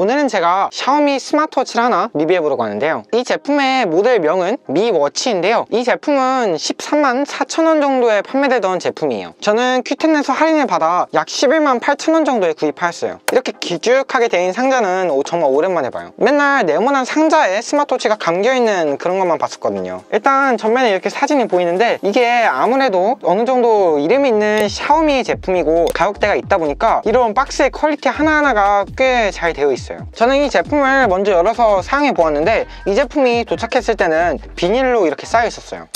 오늘은 제가 샤오미 스마트워치를 하나 리뷰해보려고 하는데요. 이 제품의 모델명은 미워치인데요. 이 제품은 13만 4천원 정도에 판매되던 제품이에요. 저는 큐텐에서 할인을 받아 약 11만 8천원 정도에 구입하였어요. 이렇게 길쭉하게 된 상자는 정말 오랜만에 봐요. 맨날 네모난 상자에 스마트워치가 담겨있는 그런 것만 봤었거든요. 일단 전면에 이렇게 사진이 보이는데 이게 아무래도 어느 정도 이름이 있는 샤오미 제품이고 가격대가 있다 보니까 이런 박스의 퀄리티 하나하나가 꽤 잘 되어 있어요 저는 이 제품을 먼저 열어서 사용해 보았는데 이 제품이 도착했을 때는 비닐로 이렇게 싸여 있었어요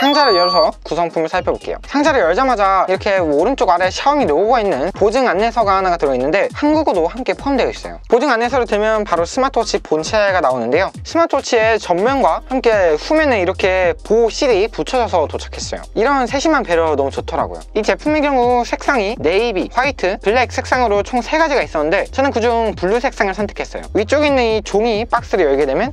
상자를 열어서 구성품을 살펴볼게요. 상자를 열자마자 이렇게 오른쪽 아래 샤오미 로고가 있는 보증 안내서가 하나가 들어있는데 한국어도 함께 포함되어 있어요. 보증 안내서를 들면 바로 스마트워치 본체가 나오는데요. 스마트워치의 전면과 함께 후면에 이렇게 보호 실이 붙여져서 도착했어요. 이런 세심한 배려 너무 좋더라고요. 이 제품의 경우 색상이 네이비, 화이트, 블랙 색상으로 총 세가지가 있었는데 저는 그중 블루 색상을 선택했어요. 위쪽에 있는 이 종이 박스를 열게 되면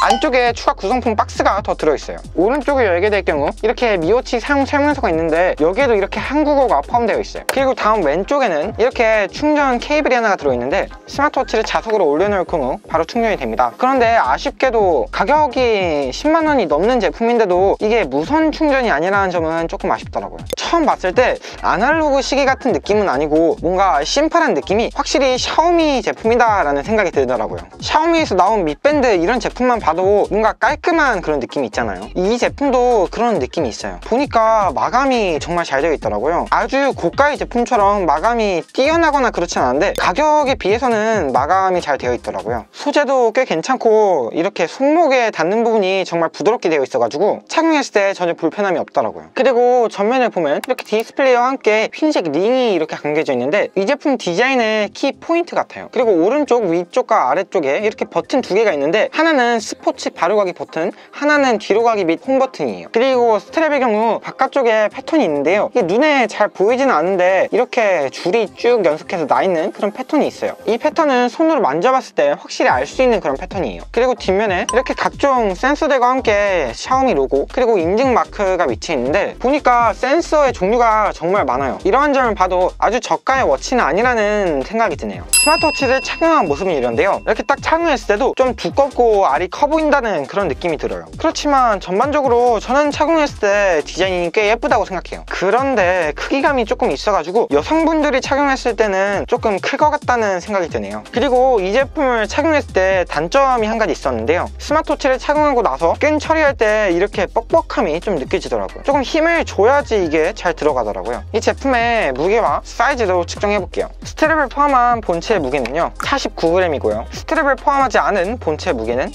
안쪽에 추가 구성품 박스가 더 들어있어요. 오른쪽을 열게 될 경우 이렇게 미워치 사용 설명서가 있는데 여기에도 이렇게 한국어가 포함되어 있어요. 그리고 다음 왼쪽에는 이렇게 충전 케이블이 하나가 들어있는데 스마트워치를 자석으로 올려놓을 경우 바로 충전이 됩니다. 그런데 아쉽게도 가격이 10만원이 넘는 제품인데도 이게 무선 충전이 아니라는 점은 조금 아쉽더라고요. 처음 봤을 때 아날로그 시계 같은 느낌은 아니고 뭔가 심플한 느낌이 확실히 샤오미 제품이다 라는 생각이 들더라고요. 샤오미에서 나온 밑밴드 이런 제품만 봐도 뭔가 깔끔한 그런 느낌이 있잖아요. 이 제품도 그런 느낌이 있어요. 보니까 마감이 정말 잘 되어 있더라고요. 아주 고가의 제품처럼 마감이 뛰어나거나 그렇진 않은데 가격에 비해서는 마감이 잘 되어 있더라고요. 소재도 꽤 괜찮고 이렇게 손목에 닿는 부분이 정말 부드럽게 되어 있어가지고 착용했을 때 전혀 불편함이 없더라고요. 그리고 전면을 보면 이렇게 디스플레이와 함께 흰색 링이 이렇게 감겨져 있는데 이 제품 디자인의 키 포인트 같아요. 그리고 오른쪽 위쪽과 아래쪽에 이렇게 버튼 두 개가 있는데 하나는 스포츠 바로가기 버튼 하나는 뒤로 가기 및 홈 버튼이에요. 그리고 스트랩의 경우 바깥쪽에 패턴이 있는데요. 이게 눈에 잘 보이지는 않는데 이렇게 줄이 쭉 연속해서 나 있는 그런 패턴이 있어요. 이 패턴은 손으로 만져봤을 때 확실히 알 수 있는 그런 패턴이에요. 그리고 뒷면에 이렇게 각종 센서들과 함께 샤오미 로고 그리고 인증 마크가 위치해 있는데 보니까 센서의 종류가 정말 많아요. 이러한 점을 봐도 아주 저가의 워치는 아니라는 생각이 드네요. 스마트워치를 착용한 모습은 이런데요. 이렇게 딱 착용했을 때도 좀 두껍고 알이 커 보인다는 그런 느낌이 들어요. 그렇지만 전반적으로 저는 착용했을 때 디자인이 꽤 예쁘다고 생각해요. 그런데 크기감이 조금 있어가지고 여성분들이 착용했을 때는 조금 클 것 같다는 생각이 드네요. 그리고 이 제품을 착용했을 때 단점이 한 가지 있었는데요. 스마트워치를 착용하고 나서 끈 처리할 때 이렇게 뻑뻑함이 좀 느껴지더라고요. 조금 힘을 줘야지 이게 잘 들어가더라고요. 이 제품의 무게와 사이즈도 측정해 볼게요. 스트랩을 포함한 본체 무게는요. 49g이고요. 스트랩을 포함하지 않은 본체 무게는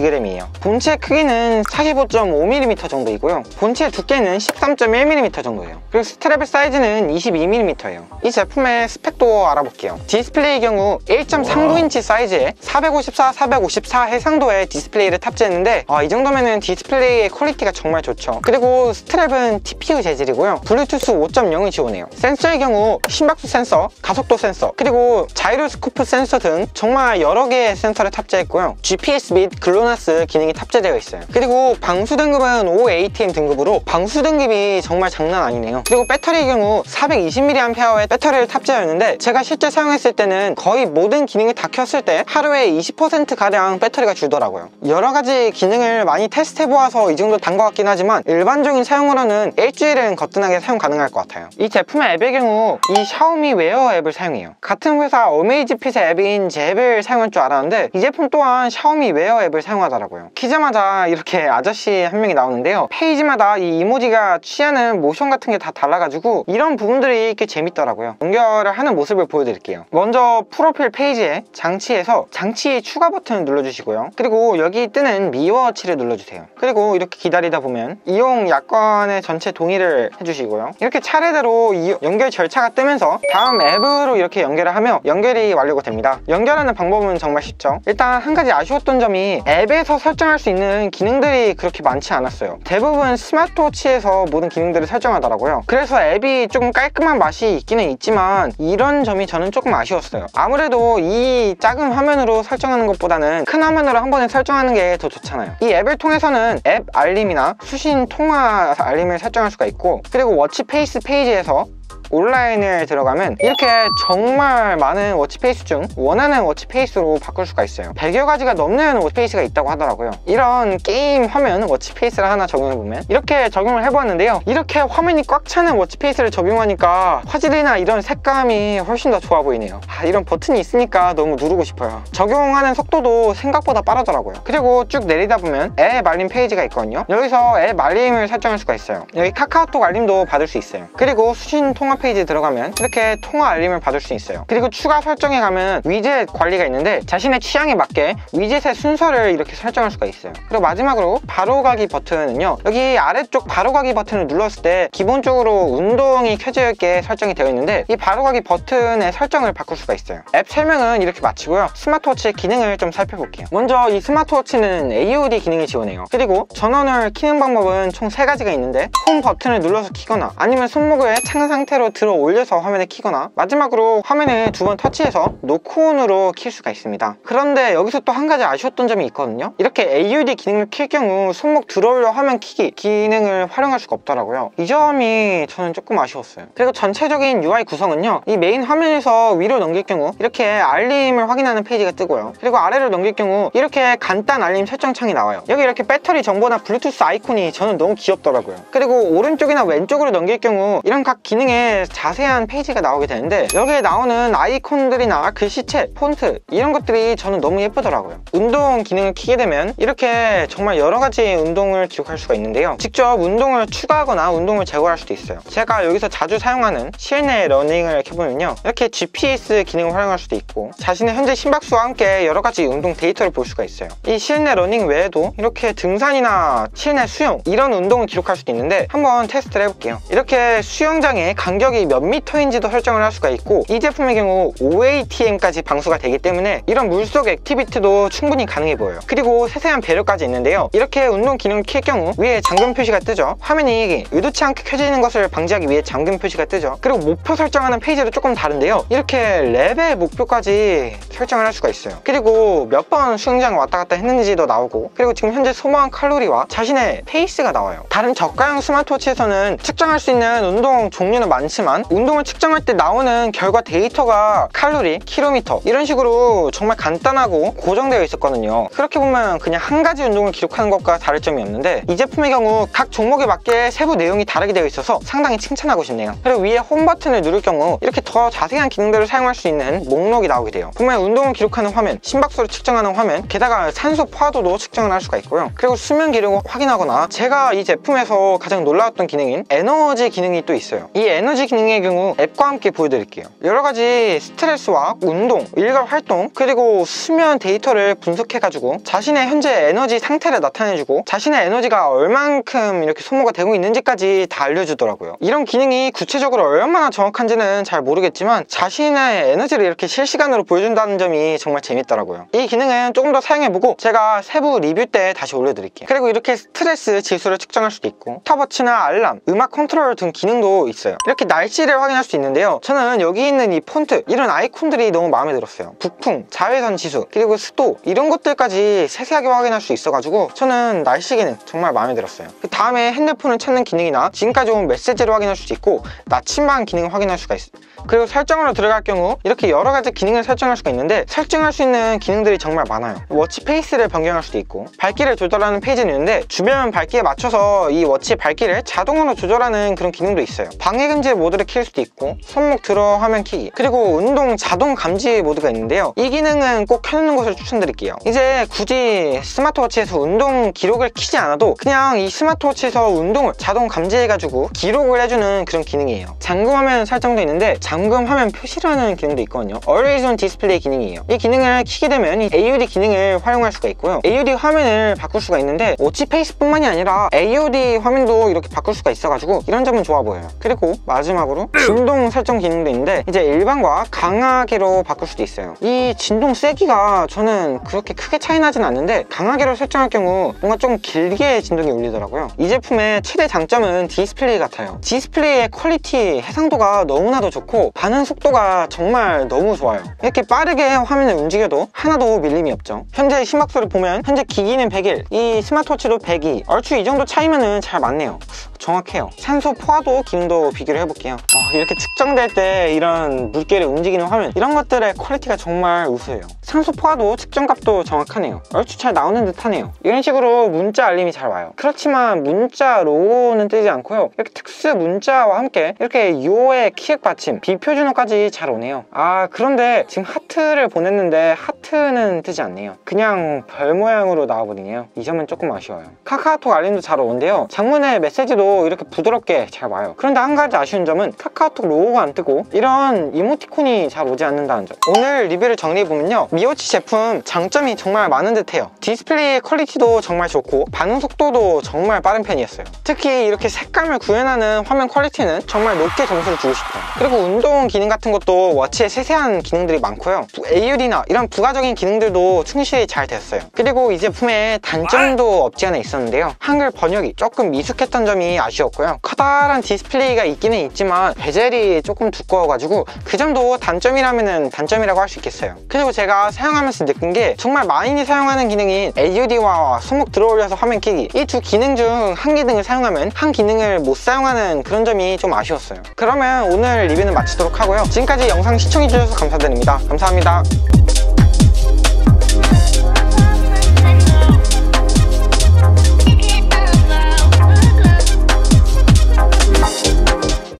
32g이에요. 본체 크기는 45.5mm 정도이고요. 본체 두께는 13.1mm 정도예요. 그리고 스트랩의 사이즈는 22mm예요. 이 제품의 스펙도 알아볼게요. 디스플레이 경우 1.39인치 사이즈에 454, 454 해상도의 디스플레이를 탑재했는데 아, 이 정도면 디스플레이의 퀄리티가 정말 좋죠. 그리고 스트랩은 TPU 재질이고요. 블루투스 5.0을 지원해요. 센서의 경우 심박수 센서, 가속도 센서 그리고 자이로스코프 센서 등 정말 여러 개의 센서를 탑재했고요. GPS 및 GLONASS 기능이 탑재되어 있어요. 그리고 방수 등급은 5ATM 등급으로 방수 등급이 정말 장난 아니네요. 그리고 배터리의 경우 420mAh의 배터리를 탑재하였는데 제가 실제 사용했을 때는 거의 모든 기능을 다 켰을 때 하루에 20%가량 배터리가 줄더라고요. 여러 가지 기능을 많이 테스트해 보아서 이 정도 단 것 같긴 하지만 일반적인 사용으로는 일주일은 거뜬하게 사용 가능할 것 같아요. 이 제품의 앱의 경우 이 샤오미 웨어 앱을 사용해요. 같은 회사 어메이즈핏의 앱인 Zepp 앱을 사용할 줄 알았는데 이 제품 또한 샤오미 웨어 앱을 사용 하더라고요. 키자마자 이렇게 아저씨 한 명이 나오는데요. 페이지마다 이 이모지가 취하는 모션 같은 게 다 달라가지고 이런 부분들이 꽤 재밌더라고요. 연결을 하는 모습을 보여드릴게요. 먼저 프로필 페이지에 장치에서 장치 추가 버튼을 눌러주시고요. 그리고 여기 뜨는 미워치를 눌러주세요. 그리고 이렇게 기다리다 보면 이용 약관의 전체 동의를 해주시고요. 이렇게 차례대로 연결 절차가 뜨면서 다음 앱으로 이렇게 연결을 하며 연결이 완료가 됩니다. 연결하는 방법은 정말 쉽죠. 일단 한 가지 아쉬웠던 점이 앱 에서 설정할 수 있는 기능들이 그렇게 많지 않았어요. 대부분 스마트워치에서 모든 기능들을 설정하더라고요. 그래서 앱이 조금 깔끔한 맛이 있기는 있지만 이런 점이 저는 조금 아쉬웠어요. 아무래도 이 작은 화면으로 설정하는 것보다는 큰 화면으로 한 번에 설정하는 게 더 좋잖아요. 이 앱을 통해서는 앱 알림이나 수신 통화 알림을 설정할 수가 있고 그리고 watch face 페이지에서 온라인을 들어가면 이렇게 정말 많은 watch face 중 원하는 watch face로 바꿀 수가 있어요. 100여 가지가 넘는 watch face가 있다고 하더라고요. 이런 게임 화면 watch face를 하나 적용해보면 이렇게 적용을 해보았는데요. 이렇게 화면이 꽉 차는 watch face를 적용하니까 화질이나 이런 색감이 훨씬 더 좋아 보이네요. 아, 이런 버튼이 있으니까 너무 누르고 싶어요. 적용하는 속도도 생각보다 빠르더라고요. 그리고 쭉 내리다 보면 앱 알림 페이지가 있거든요. 여기서 앱 알림을 설정할 수가 있어요. 여기 카카오톡 알림도 받을 수 있어요. 그리고 수신 통화 페이지 들어가면 이렇게 통화 알림을 받을 수 있어요. 그리고 추가 설정에 가면 위젯 관리가 있는데 자신의 취향에 맞게 위젯의 순서를 이렇게 설정할 수가 있어요. 그리고 마지막으로 바로가기 버튼은요 여기 아래쪽 바로가기 버튼을 눌렀을 때 기본적으로 운동이 켜져 있게 설정이 되어 있는데 이 바로가기 버튼의 설정을 바꿀 수가 있어요. 앱 설명은 이렇게 마치고요. 스마트워치의 기능을 좀 살펴볼게요. 먼저 이 스마트워치는 AOD 기능을 지원해요. 그리고 전원을 키는 방법은 총 세 가지가 있는데 홈 버튼을 눌러서 키거나 아니면 손목을 찬 상태로 들어 올려서 화면을 키거나 마지막으로 화면을 두번 터치해서 knock on으로 킬 수가 있습니다. 그런데 여기서 또 한 가지 아쉬웠던 점이 있거든요. 이렇게 AOD 기능을 킬 경우 손목 들어 올려 화면 키기 기능을 활용할 수가 없더라고요. 이 점이 저는 조금 아쉬웠어요. 그리고 전체적인 UI 구성은요 이 메인 화면에서 위로 넘길 경우 이렇게 알림을 확인하는 페이지가 뜨고요. 그리고 아래로 넘길 경우 이렇게 간단 알림 설정 창이 나와요. 여기 이렇게 배터리 정보나 블루투스 아이콘이 저는 너무 귀엽더라고요. 그리고 오른쪽이나 왼쪽으로 넘길 경우 이런 각 기능 의 자세한 페이지가 나오게 되는데 여기에 나오는 아이콘들이나 글씨체, 폰트 이런 것들이 저는 너무 예쁘더라고요. 운동 기능을 키게 되면 이렇게 정말 여러 가지 운동을 기록할 수가 있는데요. 직접 운동을 추가하거나 운동을 제거할 수도 있어요. 제가 여기서 자주 사용하는 실내 러닝을 켜보면요. 이렇게 GPS 기능을 활용할 수도 있고 자신의 현재 심박수와 함께 여러 가지 운동 데이터를 볼 수가 있어요. 이 실내 러닝 외에도 이렇게 등산이나 실내 수영 이런 운동을 기록할 수도 있는데 한번 테스트를 해볼게요. 이렇게 수영장의 간격 이 몇 미터인지도 설정을 할 수가 있고 이 제품의 경우 5ATM까지 방수가 되기 때문에 이런 물속 activity도 충분히 가능해 보여요. 그리고 세세한 배려까지 있는데요. 이렇게 운동 기능을 킬 경우 위에 잠금 표시가 뜨죠. 화면이 의도치 않게 켜져 있는 것을 방지하기 위해 잠금 표시가 뜨죠. 그리고 목표 설정하는 페이지도 조금 다른데요. 이렇게 레벨 목표까지 설정을 할 수가 있어요. 그리고 몇 번 수영장 왔다 갔다 했는지도 나오고 그리고 지금 현재 소모한 칼로리와 자신의 페이스가 나와요. 다른 저가형 스마트워치에서는 측정할 수 있는 운동 종류는 많지 만 운동을 측정할 때 나오는 결과 데이터가 칼로리, 킬로미터 이런 식으로 정말 간단하고 고정되어 있었거든요. 그렇게 보면 그냥 한 가지 운동을 기록하는 것과 다를 점이 없는데 이 제품의 경우 각 종목에 맞게 세부 내용이 다르게 되어 있어서 상당히 칭찬하고 싶네요. 그리고 위에 홈 버튼을 누를 경우 이렇게 더 자세한 기능들을 사용할 수 있는 목록이 나오게 돼요. 보면 운동을 기록하는 화면, 심박수를 측정하는 화면 게다가 산소 포화도도 측정을 할 수가 있고요. 그리고 수면 기록을 확인하거나 제가 이 제품에서 가장 놀라웠던 기능인 에너지 기능이 또 있어요. 이 에너지 기능의 경우 앱과 함께 보여드릴게요. 여러 가지 스트레스와 운동, 일과 활동 그리고 수면 데이터를 분석해가지고 자신의 현재 에너지 상태를 나타내주고 자신의 에너지가 얼만큼 이렇게 소모가 되고 있는지까지 다 알려주더라고요. 이런 기능이 구체적으로 얼마나 정확한지는 잘 모르겠지만 자신의 에너지를 이렇게 실시간으로 보여준다는 점이 정말 재밌더라고요. 이 기능은 조금 더 사용해보고 제가 세부 리뷰 때 다시 올려드릴게요. 그리고 이렇게 스트레스 지수를 측정할 수도 있고 스톱워치나 알람, 음악 컨트롤 등 기능도 있어요. 이렇게 날씨를 확인할 수 있는데요. 저는 여기 있는 이 폰트 이런 아이콘들이 너무 마음에 들었어요. 부풍, 자외선 지수, 그리고 습도 이런 것들까지 세세하게 확인할 수 있어가지고 저는 날씨 기능 정말 마음에 들었어요. 그 다음에 핸드폰을 찾는 기능이나 지금까지 온 메시지를 확인할 수 있고 나침반 기능을 확인할 수가 있어요. 그리고 설정으로 들어갈 경우 이렇게 여러 가지 기능을 설정할 수가 있는데 설정할 수 있는 기능들이 정말 많아요. watch face를 변경할 수도 있고 밝기를 조절하는 페이지는 있는데 주변 밝기에 맞춰서 이 watch 밝기를 자동으로 조절하는 그런 기능도 있어요. 방해 금지 모드를 킬 수도 있고 손목 들어 화면 키기 그리고 운동 자동 감지 모드가 있는데요. 이 기능은 꼭 켜놓는 것을 추천드릴게요. 이제 굳이 스마트워치에서 운동 기록을 키지 않아도 그냥 이 스마트워치에서 운동을 자동 감지해가지고 기록을 해주는 그런 기능이에요. 잠금 화면 설정도 있는데 잠금 화면 표시라는 기능도 있거든요. Always on Display 기능이에요. 이 기능을 키게 되면 이 AOD 기능을 활용할 수가 있고요. AOD 화면을 바꿀 수가 있는데 watch face뿐만이 아니라 AOD 화면도 이렇게 바꿀 수가 있어가지고 이런 점은 좋아 보여요. 그리고 마지막으로 진동 설정 기능도 있는데 이제 일반과 강하게로 바꿀 수도 있어요. 이 진동 세기가 저는 그렇게 크게 차이 나진 않는데 강하게로 설정할 경우 뭔가 좀 길게 진동이 울리더라고요. 이 제품의 최대 장점은 디스플레이 같아요. 디스플레이의 퀄리티 해상도가 너무나도 좋고 반응 속도가 정말 너무 좋아요. 이렇게 빠르게 화면을 움직여도 하나도 밀림이 없죠. 현재 심박수를 보면 현재 기기는 101, 이 스마트워치도 102 얼추 이 정도 차이면은 잘 맞네요 정확해요. 산소 포화도 기능도 비교를 해볼게요. 어, 이렇게 측정될 때 이런 물결이 움직이는 화면 이런 것들의 퀄리티가 정말 우수해요. 산소 포화도 측정값도 정확하네요. 얼추 잘 나오는 듯 하네요. 이런 식으로 문자 알림이 잘 와요. 그렇지만 문자 로고는 뜨지 않고요. 이렇게 특수 문자와 함께 이렇게 요의 키읔 받침 비표준어까지 잘 오네요. 아 그런데 지금 하트를 보냈는데 하트는 뜨지 않네요. 그냥 별 모양으로 나와버리네요. 이 점은 조금 아쉬워요. 카카오톡 알림도 잘 오는데요. 장문의 메시지도 이렇게 부드럽게 잘 와요. 그런데 한 가지 아쉬운 점은 카카오톡 로고가 안 뜨고 이런 이모티콘이 잘 오지 않는다는 점. 오늘 리뷰를 정리해보면요. 미워치 제품 장점이 정말 많은 듯해요. 디스플레이 퀄리티도 정말 좋고 반응 속도도 정말 빠른 편이었어요. 특히 이렇게 색감을 구현하는 화면 퀄리티는 정말 높게 점수를 주고 싶어요. 그리고 운동 기능 같은 것도 워치에 세세한 기능들이 많고요. AOD나 이런 부가적인 기능들도 충실히 잘 됐어요. 그리고 이 제품에 단점도 없지 않아 있었는데요. 한글 번역이 조금 미숙했던 점이 아쉬웠고요. 커다란 디스플레이가 있기는 있지만 베젤이 조금 두꺼워가지고 그 점도 단점이라면 단점이라고 할 수 있겠어요. 그리고 제가 사용하면서 느낀 게 정말 많이 사용하는 기능인 AUD와 손목 들어올려서 화면 켜기. 이 두 기능 중 한 기능을 사용하면 한 기능을 못 사용하는 그런 점이 좀 아쉬웠어요. 그러면 오늘 리뷰는 마치도록 하고요. 지금까지 영상 시청해주셔서 감사드립니다. 감사합니다